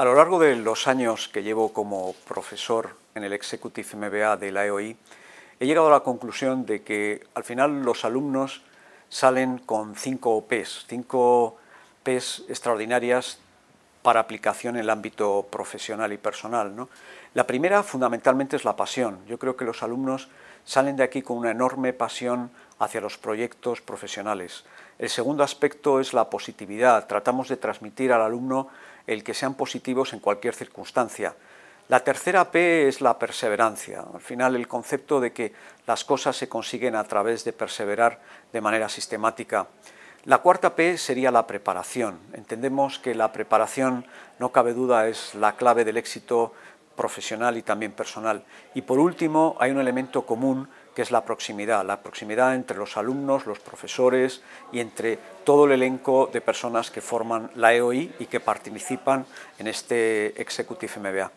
A lo largo de los años que llevo como profesor en el Executive MBA de la EOI, he llegado a la conclusión de que al final los alumnos salen con cinco Ps, cinco Ps extraordinarias para aplicación en el ámbito profesional y personal. ¿no? La primera fundamentalmente es la pasión. Yo creo que los alumnos salen de aquí con una enorme pasión hacia los proyectos profesionales. El segundo aspecto es la positividad. Tratamos de transmitir al alumno el que sean positivos en cualquier circunstancia. La tercera P es la perseverancia. Al final el concepto de que las cosas se consiguen a través de perseverar de manera sistemática. La cuarta P sería la preparación. Entendemos que la preparación, no cabe duda, es la clave del éxito profesional y también personal. Y por último, hay un elemento común que es la proximidad, la proximidad entre los alumnos, los profesores y entre todo el elenco de personas que forman la EOI y que participan en este Executive MBA.